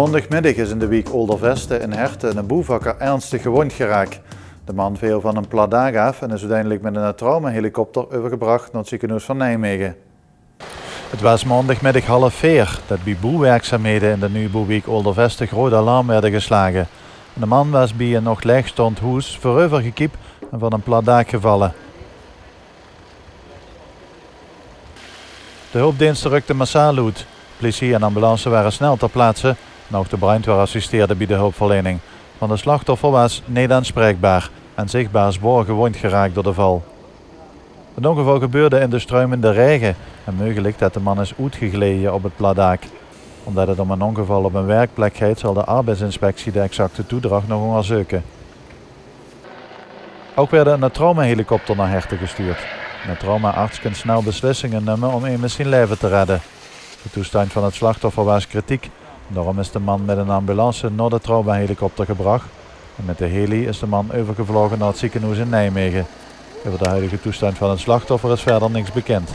Maandagmiddag is in de week Olderveste in Herten een boevakker ernstig gewond geraakt. De man viel van een pladaag af en is uiteindelijk met een traumahelikopter overgebracht naar het ziekenhuis van Nijmegen. Het was maandagmiddag half vier dat bij boewerkzaamheden in de Nieuwboeweek Olderveste groot alarm werden geslagen. De man was bij een nog leegstond huis voorovergekiept en van een pladaag gevallen. De hulpdiensten rukten massaal uit. Politie en ambulance waren snel ter plaatse ook de brandweer assisteerde bij de hulpverlening. Van de slachtoffer was niet aanspreekbaar en zichtbaar zwaar gewond geraakt door de val. Het ongeval gebeurde in de struimende regen en mogelijk dat de man is uitgegleden op het pladaak. Omdat het om een ongeval op een werkplek gaat, zal de arbeidsinspectie de exacte toedracht nog onderzoeken. Ook werden een traumahelikopter naar Herten gestuurd. De traumaarts kan snel beslissingen nemen om iemand zijn leven te redden. De toestand van het slachtoffer was kritiek. Daarom is de man met een ambulance naar de traumahelikopter gebracht. En met de heli is de man overgevlogen naar het ziekenhuis in Nijmegen. Over de huidige toestand van het slachtoffer is verder niks bekend.